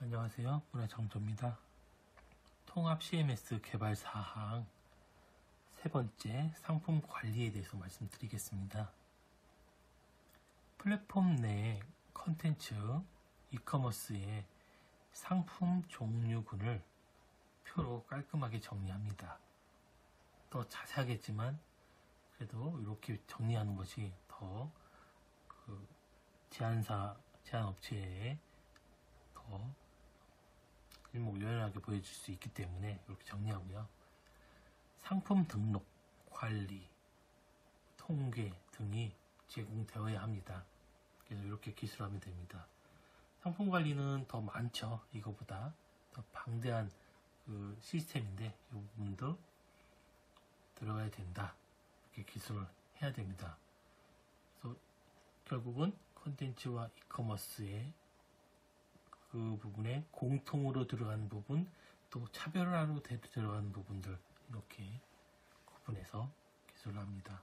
안녕하세요. 문화정조입니다. 통합 CMS 개발 사항 세 번째 상품 관리에 대해서 말씀드리겠습니다. 플랫폼 내 컨텐츠 이커머스의 상품 종류군을 표로 깔끔하게 정리합니다. 더 자세하겠지만 그래도 이렇게 정리하는 것이 더 그 제안사 제안 업체에 더 일목요연하게 보여줄 수 있기 때문에 이렇게 정리하고요. 상품 등록, 관리, 통계 등이 제공되어야 합니다. 그래서 이렇게 기술하면 됩니다. 상품 관리는 더 많죠. 이거보다 더 방대한 그 시스템인데 이 부분도 들어가야 된다. 이렇게 기술을 해야 됩니다. 그래서 결국은 컨텐츠와 이커머스의 그 부분에 공통으로 들어가는 부분, 또 차별화로 대- 들어가는 부분들 이렇게 구분해서 기술을 합니다.